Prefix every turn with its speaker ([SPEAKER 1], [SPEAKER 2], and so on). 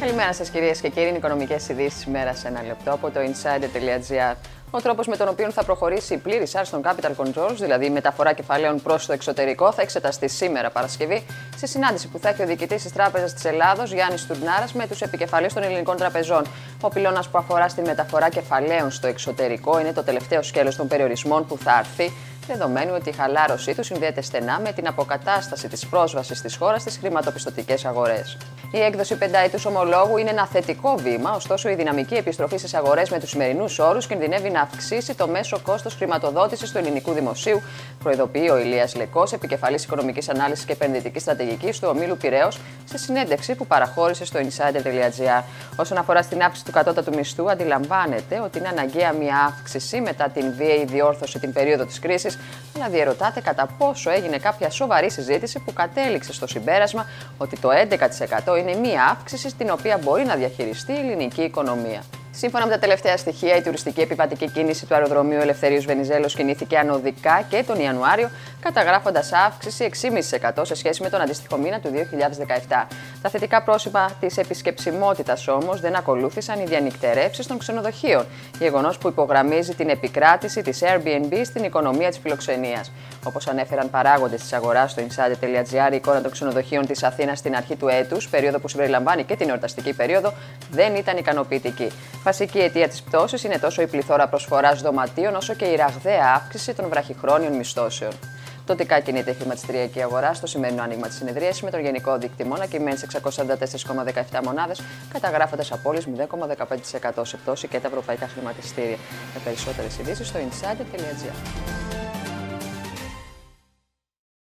[SPEAKER 1] Καλημέρα σας, κυρίες και κύριοι. Οικονομικές ειδήσεις ημέρα σε ένα λεπτό από το insider.gr. Ο τρόπος με τον οποίο θα προχωρήσει η πλήρης άρση των capital controls, δηλαδή η μεταφορά κεφαλαίων προς το εξωτερικό, θα εξεταστεί σήμερα Παρασκευή σε συνάντηση που θα έχει ο διοικητής της Τράπεζας της Ελλάδος, Γιάννης Τουρνάρας, με τους επικεφαλείς των ελληνικών τραπεζών. Ο πυλώνας που αφορά στη μεταφορά κεφαλαίων στο εξωτερικό είναι το τελευταίο σκέλος των περιορισμών που θα αρθεί δεδομένου ότι η χαλάρωσή του συνδέεται στενά με την αποκατάσταση της πρόσβασης της χώρας στις χρηματοπιστωτικές αγορές. Η έκδοση πενταετούς ομολόγου είναι ένα θετικό βήμα, ωστόσο η δυναμική επιστροφή στις αγορές με τους σημερινούς όρους κινδυνεύει να αυξήσει το μέσο κόστος χρηματοδότησης του ελληνικού δημοσίου, προειδοποιεί ο Ηλίας Λεκός, επικεφαλής οικονομικής ανάλυσης και επενδυτικής στρατηγικής του ομίλου Πυραιό, σε συνέντευξη που παραχώρησε στο insider.gr. Όσον αφορά στην αύξηση του κατώτατου μισθού, αντιλαμβάνεται ότι είναι αναγκαία μια αύξηση μετά την βίαιη διόρθωση την περίοδο της κρίσης, αλλά διαρωτάται κατά πόσο έγινε κάποια σοβαρή συζήτηση που κατέληξε στο συμπέρασμα ότι το 11% είναι μια αύξηση στην οποία μπορεί να διαχειριστεί η ελληνική οικονομία. Σύμφωνα με τα τελευταία στοιχεία, η τουριστική επιβατική κίνηση του αεροδρομίου Ελευθερίου Βενιζέλος κινήθηκε ανωδικά και τον Ιανουάριο, καταγράφοντας αύξηση 6,5% σε σχέση με τον αντίστοιχο μήνα του 2017. Τα θετικά πρόσωπα της επισκεψιμότητας όμως δεν ακολούθησαν οι διανυκτερεύσεις των ξενοδοχείων, γεγονός που υπογραμμίζει την επικράτηση της Airbnb στην οικονομία της φιλοξενίας. Όπως ανέφεραν παράγοντες της αγοράς στο insider.gr, η εικόνα των ξενοδοχείων της Αθήνας στην αρχή του έτους, περίοδο που συμπεριλαμβάνει και την εορταστική περίοδο, δεν ήταν ικανοποιητική. Βασική αιτία της πτώσης είναι τόσο η πληθώρα προσφοράς δωματίων, όσο και η ραγδαία αύξηση των βραχυχρόνιων μισθώσεων. Τοπικά κινείται η χρηματιστηριακή αγορά στο σημερινό άνοιγμα της συνεδρίασης με τον γενικό δείκτη να κυμαίνει σε 644,17 μονάδες, καταγράφοντας απόλυση 0,15% σε πτώση και τα ευρωπαϊκά χρηματιστήρια. Με περισσότερες ειδήσεις στο insider.gr.